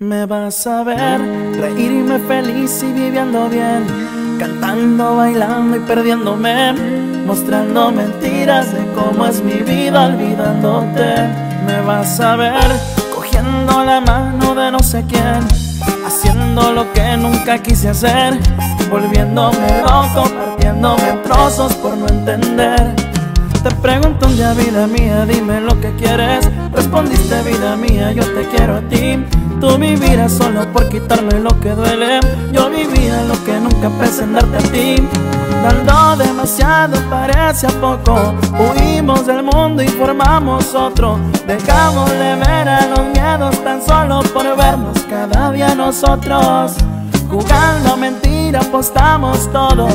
Me vas a ver reírme feliz y viviendo bien, cantando, bailando y perdiéndome, mostrando mentiras de cómo es mi vida olvidándote. Me vas a ver cogiendo la mano de no sé quién, haciendo lo que nunca quise hacer, volviéndome loco, partiéndome en trozos por no entender. Te pregunto un día, vida mía, dime lo que quieres. Respondiste, vida mía, yo te quiero a ti. Tú vivirás solo por quitarme lo que duele. Yo vivía lo que nunca pensé en darte a ti. Dando demasiado parece a poco. Huimos del mundo y formamos otro. Dejamos de ver a los miedos tan solo por vernos cada día nosotros. Jugando mentira apostamos todo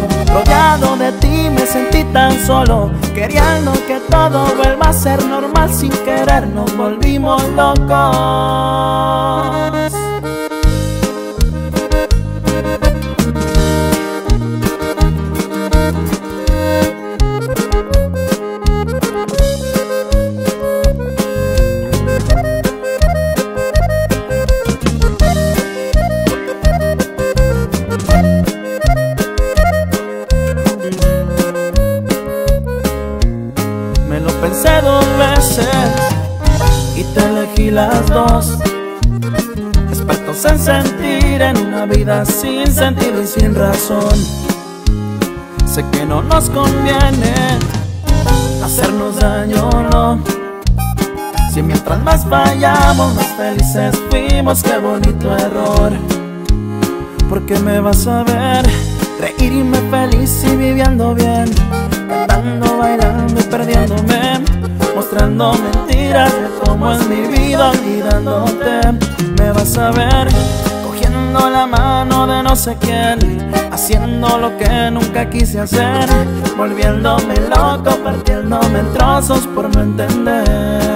tan solo Queriendo que todo vuelva a ser normal. Sin querer nos volvimos locos pensé dos veces y te elegí las dos. Expertos en sentir en una vida sin sentido y sin razón. Sé que no nos conviene hacernos daño, no. Si mientras más fallamos, más felices fuimos, qué bonito error. Porque me vas a ver reírme feliz y viviendo bien, cantando, mentiras de cómo es mi vida olvidándote. Me vas a ver cogiendo la mano de no sé quién, haciendo lo que nunca quise hacer, volviéndome loco, partiéndome en trozos por no entender.